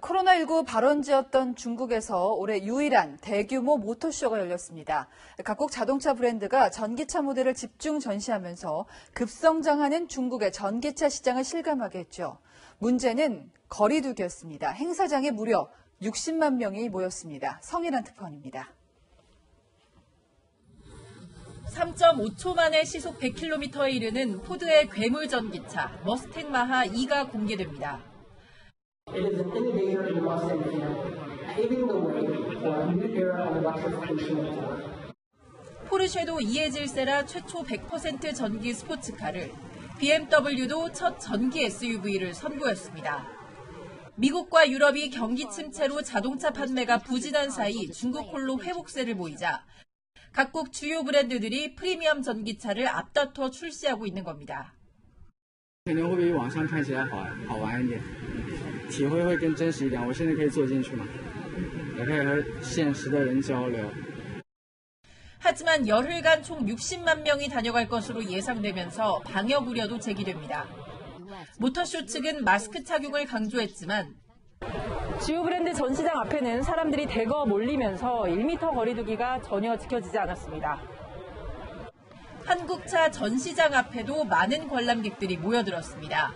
코로나19 발원지였던 중국에서 올해 유일한 대규모 모터쇼가 열렸습니다. 각국 자동차 브랜드가 전기차 모델을 집중 전시하면서 급성장하는 중국의 전기차 시장을 실감하게 했죠. 문제는 거리두기였습니다. 행사장에 무려 60만 명이 모였습니다. 성일한 특파원입니다. 3.5초 만에 시속 100km에 이르는 포드의 괴물 전기차 머스탱 마하 2가 공개됩니다. It is an innovator in Mustang camp, paving the way for a new era of electrification of Ford. 포르쉐도 이에 질세라 최초 100% 전기 스포츠카를, BMW도 첫 전기 SUV를 선보였습니다. 미국과 유럽이 경기 침체로 자동차 판매가 부진한 사이 중국 홀로 회복세를 보이자 각국 주요 브랜드들이 프리미엄 전기차를 앞다퉈 출시하고 있는 겁니다. 肯定会比网上看起来好好玩一点， 体会会更真实一点。我现在可以坐进去嘛，也可以和现实的人交流。 하지만 열흘간 총 60만 명이 다녀갈 것으로 예상되면서 방역 우려도 제기됩니다. 모터쇼 측은 마스크 착용을 강조했지만 주요 브랜드 전시장 앞에는 사람들이 대거 몰리면서 1m 거리두기가 전혀 지켜지지 않았습니다. 한국차 전시장 앞에도 많은 관람객들이 모여들었습니다.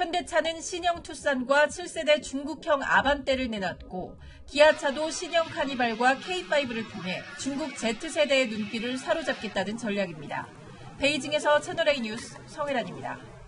현대차는 신형 투싼과 7세대 중국형 아반떼를 내놨고 기아차도 신형 카니발과 K5를 통해 중국 Z세대의 눈길을 사로잡겠다는 전략입니다. 베이징에서 채널A 뉴스 성혜란입니다.